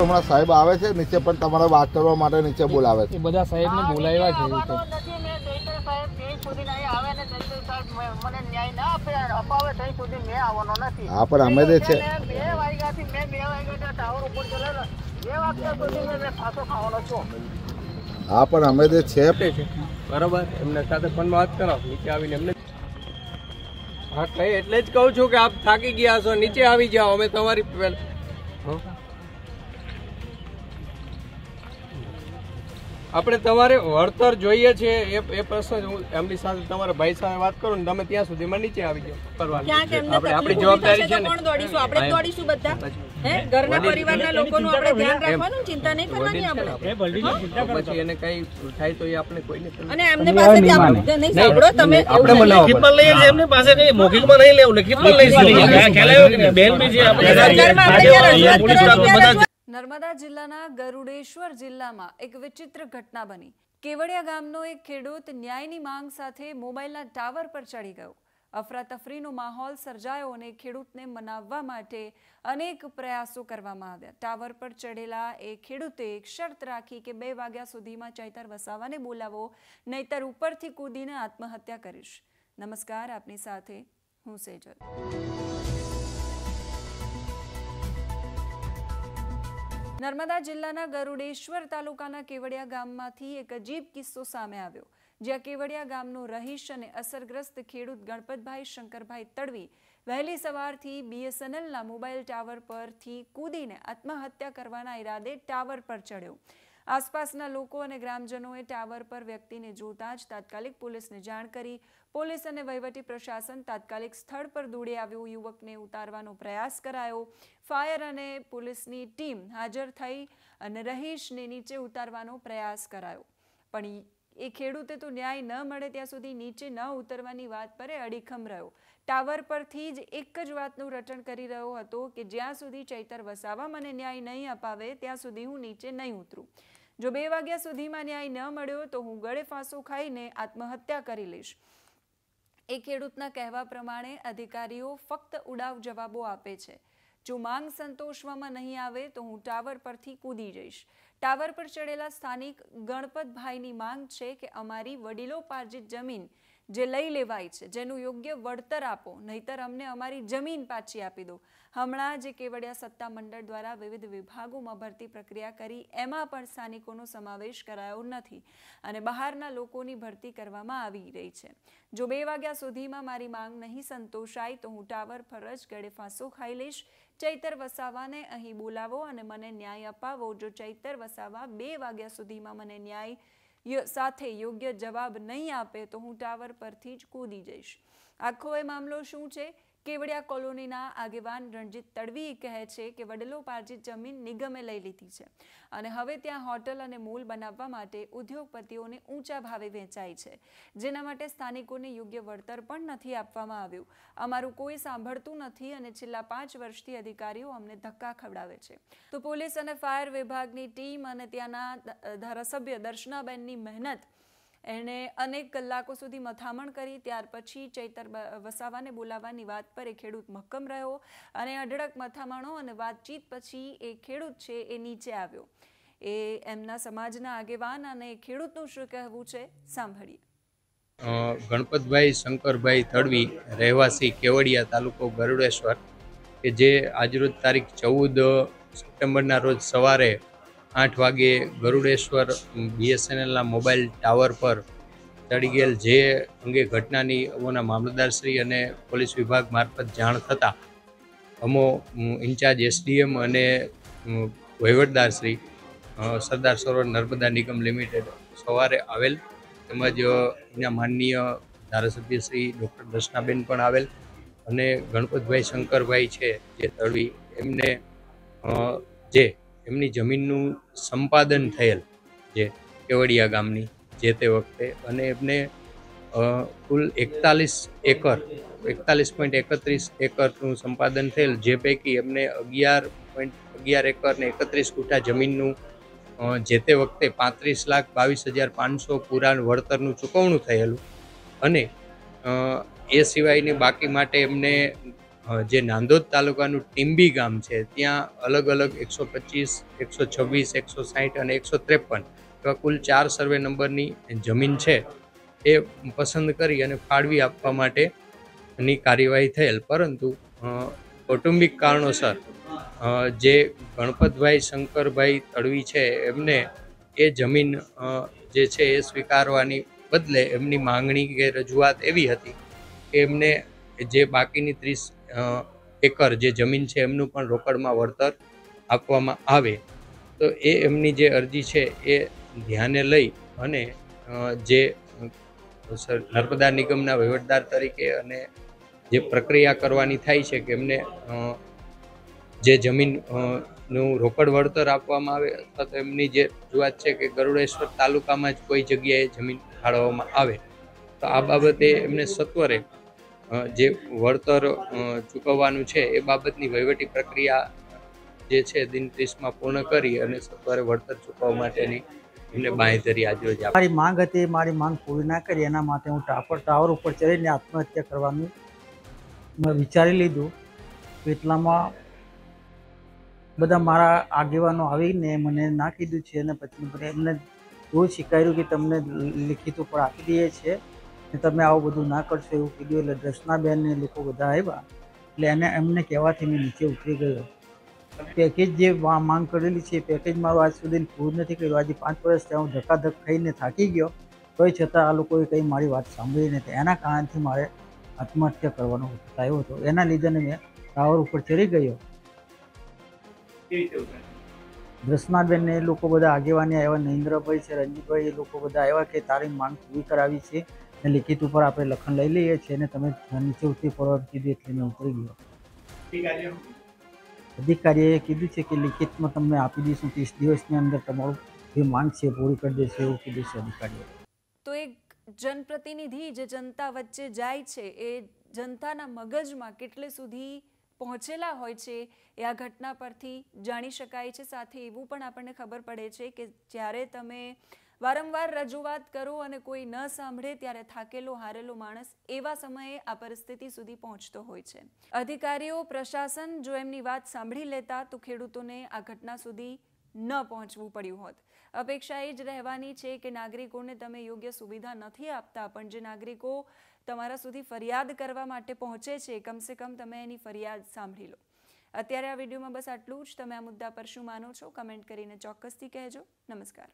હમણાં સાહેબ આવે છે નીચે પણ તમારે વાત કરવા માટે નીચે બોલાવે છે. બધા સાહેબને બોલાવ્યા છે એવું તો નથી મેં જયંકર સાહેબ ને બોલાવ્યા સાહેબ મ- મને ન્યાય ના આપે અપાવે ત્યાં સુધી મેં આવવાનો નથી. હા પણ અમે જે છે છું. હા પણ અમે જે છે છે. બરાબર એમને સાથે પણ વાત કરો નીચે આવીને એમને હા કઈ એટલે જ કહું છું કે આપ થાકી ગયા છો નીચે આવી જાઓ અમે તમારી આપણે તમારે વળતર જોઈએ છે એ એ પ્રશ્ન હું એમની સાથે તમારા ભાઈ સાથે વાત કરું ને તમે ત્યાં સુધીમાં નીચે આવી જાઓ. કરવાનું આપણે આપણી જવાબદારી છે ને. કોણ દોડીશું? આપણે દોડીશું બધા. હે? ઘરના પરિવારના લોકોનું આપણે ધ્યાન રાખવાનું? ચિંતા નહીં કરવાની આપણે? પછી એને કઈ થાય તો એ આપણે કોઈને અને એમને પાસેથી આપણે નહીં સાંભળો તમે. આપણે મનાવો લઈએ એમની પાસે કઈ મૌખિકમાં નહીં લેવું લેખિતમાં લઈશું? બેન બી છે આપણે સરકારમાં આપણે રજૂઆત પોલીસ કરવા બધા નર્મદા જિલ્લાના ગરુડેશ્વર જિલ્લામાં એક વિચિત્ર ઘટના બની. કેવડિયા ગામનો એક ખેડૂત ન્યાયની માંગ સાથે મોબાઈલના ટાવર પર ચડી ગયો. અફરાતફરીનો માહોલ સર્જાયો અને ખેડૂતને મનાવવા માટે અનેક પ્રયાસો કરવામાં આવ્યા. ટાવર પર ચડેલા એ ખેડૂતે એક શરત રાખી કે બે વાગ્યા સુધીમાં ચૈતર વસાવાને બોલાવો, નહીતર ઉપરથી કૂદીને આત્મહત્યા કરીશ. નમસ્કાર, આપની સાથે હું સેજલ. નર્મદા જિલ્લાના ગરુડેશ્વર તાલુકાના કેવડિયા ગામમાંથી એક અજીબ કિસ્સો સામે આવ્યો, જ્યાં કેવડિયા ગામનો રહીશ અને અસરગ્રસ્ત ખેડૂત ગણપતભાઈ શંકરભાઈ તડવી વહેલી સવારથી બીએસએનએલના મોબાઈલ ટાવર પરથી કૂદીને આત્મહત્યા કરવાના ઈરાદે ટાવર પર ચડ્યો આસપાસના લોકો અને ગ્રામજનોએ ટાવર પર વ્યક્તિને જોતા જ તાત્કાલિક પોલીસને જાણ કરી. પોલીસ અને વહીવટી પ્રશાસન તાત્કાલિક સ્થળ પર દોડી આવ્યું. યુવકને ઉતારવાનો પ્રયાસ કરાયો. ફાયર અને પોલીસની ટીમ હાજર થઈ અને રહીશને નીચે ઉતારવાનો પ્રયાસ કરાયો. પણ એ ખેડૂતે તો ન્યાય ન મળે ત્યાં સુધી નીચે ન ઉતરવાની વાત પર અડીખમ રહ્યો. ટાવર પરથી જ એક જ વાતનું રટણ કરી રહ્યો હતો કે જ્યાં સુધી ચૈતર વસાવા મને ન્યાય નહીં અપાવે, ત્યાં સુધી હું નીચે નહીં ઉતરું. જો બે વાગ્યા સુધીમાં ન્યાય ન મળ્યો તો હું ગળે ફાંસો ખાઈને આત્મહત્યા કરી લઈશ. એ ખેડૂતના કહેવા પ્રમાણે અધિકારીઓ ફક્ત ઉડાવ જવાબો આપે છે. જો માંગ સંતોષવામાં નહીં આવે તો હું ટાવર પરથી કૂદી જઈશ. ટાવર પર ચડેલા સ્થાનિક ગણપતભાઈની માંગ છે કે અમારી વડીલોપાર્જિત જમીન જે લઈ લેવાય છે, જેનું યોગ્ય વળતર આપો, નહીતર અમને અમારી જમીન પાછી આપી દો. હમણાં જે કેવડિયા સત્તા મંડળ દ્વારા વિવિધ વિભાગોમાં ભરતી પ્રક્રિયા કરી, એમાં પણ સ્થાનિકોનો સમાવેશ કરાયો નથી અને બહારના લોકોની ભરતી કરવામાં આવી રહી છે. જો બે વાગ્યા સુધીમાં મારી માંગ નહીં સંતોષાય, તો હું ટાવર ફરજ ગળે ફાંસો ખાઈ લઈશ. ચૈતર વસાવાને અહીં બોલાવો અને મને ન્યાય અપાવો. જો ચૈતર વસાવા બે વાગ્યા સુધીમાં મને ન્યાય સાથે યોગ્ય જવાબ નહીં આપે તો હું ટાવર પરથી જ કૂદી જઈશ. આખો એ મામલો શું છે? કેવડિયા કોલોનીના આગેવાન રણજીત તડવી કહે છે કે વડલોપાર્જિત જમીન નિગમે લઈ લીધી છે અને હવે ત્યાં હોટલ અને મોલ બનાવવા માટે ઉદ્યોગપતિઓને ઊંચા ભાવે વેચાય છે, જેના માટે સ્થાનિકોને યોગ્ય વળતર પણ નથી આપવામાં આવ્યું. અમારું કોઈ સાંભળતું નથી અને છેલ્લા પાંચ વર્ષથી અધિકારીઓ અમને ધક્કા ખવડાવે છે. તો પોલીસ અને ફાયર વિભાગની ટીમ અને ત્યાંના ધારાસભ્ય દર્શનાબેનની મહેનત એણે અનેક કલાકો સુધી મથામણ કરી, ત્યાર પછી ચૈતર વસાવાને બોલાવવાની વાત પર એ ખેડૂત મક્કમ રહ્યો અને અઢળક મથામણો અને વાતચીત પછી એ ખેડૂત છે એ નીચે આવ્યો. એ એમના સમાજના આગેવાન અને ખેડૂતનું શું કહેવું છે, સાંભળીએ. ગણપતભાઈ શંકરભાઈ તડવી રહેવાસી કેવડિયા તાલુકો ગરુડેશ્વર, કે જે આજરોજ તારીખ ચૌદ સપ્ટેમ્બરના રોજ સવારે આઠ વાગે ગરુડેશ્વર બીએસએનએલના મોબાઈલ ટાવર પર ચડી ગયેલ જે અંગે ઘટનાની અમોના મામલતદારશ્રી અને પોલીસ વિભાગ મારફત જાણ થતાં અમો ઇન્ચાર્જ એસડીએમ અને વહીવટદારશ્રી સરદાર સરોવર નર્મદા નિગમ લિમિટેડ સવારે આવેલ તેમજ એના માનનીય ધારાસભ્ય શ્રી ડૉક્ટર દર્શનાબેન પણ આવેલ અને ગણપતભાઈ શંકરભાઈ છે જે તળવી એમને જે એમની જમીનનું સંપાદન થયેલ જે કેવડિયા ગામની જે તે વખતે અને એમને કુલ એકતાલીસ એકર, એકતાલીસ પોઈન્ટ એકત્રીસ એકરનું સંપાદન થયેલ, જે પૈકી એમને અગિયાર પોઈન્ટ, અગિયાર એકર ને એકત્રીસ ગુઠા જમીનનું જે તે વખતે પાંત્રીસ લાખ બાવીસ હજાર પાંચસો પૂરા વળતરનું ચૂકવણું થયેલું. અને એ સિવાયની બાકી માટે એમને જે નાંદોદ તાલુકાનું ટીંબી ગામ છે, ત્યાં અલગ અલગ એકસો પચીસ, એકસો છવ્વીસ, એકસો સાહીઠ અને એકસો ત્રેપન એવા કુલ ચાર સર્વે નંબરની જમીન છે. એ પસંદ કરી અને ફાળવી આપવા માટેની કાર્યવાહી થયેલ. પરંતુ કૌટુંબિક કારણોસર જે ગણપતભાઈ શંકરભાઈ તડવી છે, એમને એ જમીન જે છે એ સ્વીકારવાની બદલે એમની માંગણી કે રજૂઆત એવી હતી કે એમને જે બાકીની ત્રીસ એકર જે જમીન છે એમનું પણ રોકડમાં વળતર આપવામાં આવે. તો એ એમની જે અરજી છે એ ધ્યાને લઈ અને જે નર્મદા નિગમના વહીવટદાર તરીકે અને જે પ્રક્રિયા કરવાની થાય છે કે એમને જે જમીનનું રોકડ વળતર આપવામાં આવે અથવા તો એમની જે રજૂઆત છે કે ગરુડેશ્વર તાલુકામાં જ કોઈ જગ્યાએ જમીન ફાળવવામાં આવે. તો આ બાબતે એમને સત્વરે જે વળતર ચૂકવવાનું છે એ બાબતની વહીવટી પ્રક્રિયા જે છે દિન ત્રીસમાં પૂર્ણ કરી અને સરકારે વળતર ચૂકવવા માટેની એમને બાંહેધરી આજરોજ મારી માંગ હતી, મારી માંગ પૂરી ના કરી, એના માટે હું ટાપર ટાવર ઉપર ચડીને આત્મહત્યા કરવાનું મેં વિચારી લીધું. એટલામાં બધા મારા આગેવાનો આવીને મને ના કીધું છે અને પછી મને એમને એવું સ્વીકાર્યું કે તમને લિખિત ઉપર આપી દઈએ છીએ. ને તમે આવું બધું ના કરશો એવું કીધું એટલે દર્શનાબેન ને લોકો બધા આવ્યા. એટલે એને એમને કહેવાથી મેં નીચે ઉતરી ગયો. પેકેજ જે માંગ કરેલી છે પેકેજ મારું આજ સુધી પૂરું નથી કર્યું આજે પાંચ વર્ષ થયા હું ધક્કાધક થઈને થાકી ગયો. તોય છતાં આ લોકોએ કંઈ મારી વાત સાંભળી નથી. એના કારણથી મારે આત્મહત્યા કરવાનો થયો હતો. એના લીધે મેં ટાવર ઉપર ચડી ગયો. દર્શનાબેન ને એ લોકો બધા આગેવાની આવ્યા. નરેન્દ્રભાઈ છે રંજીતભાઈ એ લોકો બધા આવ્યા કે તારી માંગ પૂરી કરાવી છે. ને લિખિત ઉપર આપણે લખન લઈ લઈએ છીએ અને તમે નીચે ઉતરી ફોરવર્ડ કીધું એટલે મેં ઉતરી ગયો. અધિકારીએ કીધું છે કે લિખિતમાં તમને આપી દઈશું ત્રીસ દિવસની અંદર તમારું જે માંગ છે પૂરી કરી દેશે એવું કીધું છે અધિકારીએ. તો એક જનપ્રતિનિધિ જે જનતા વચ્ચે જાય છે એ જનતાના મગજમાં કેટલે સુધી પહોંચેલા હોય છે એ આ ઘટના પરથી જાણી શકાય છે. સાથે એવું પણ આપણને ખબર પડે છે કે જ્યારે તમે વારંવાર રજૂઆત કરો અને કોઈ ન સાંભળે ત્યારે થાકેલો, હારેલો માણસ એવા સમયે આ પરિસ્થિતિ સુધી પહોંચતો હોય છે. અધિકારીઓ, પ્રશાસન જો એમની વાત સાંભળી લેતા તો ખેડૂતોને આ ઘટના સુધી ન પહોંચવું પડ્યું હોત. અપેક્ષા એ જ રહેવાની છે કે નાગરિકોને તમે યોગ્ય સુવિધા નથી આપતા, પણ જે નાગરિકો તમારા સુધી ફરિયાદ કરવા માટે પહોંચે છે, કમસે કમ તમે એની ફરિયાદ સાંભળી લો. અત્યારે આ વિડીયોમાં બસ આટલું જ. તમે આ મુદ્દા પર શું માનો છો, કમેન્ટ કરીને ચોક્કસથી કહેજો. નમસ્કાર.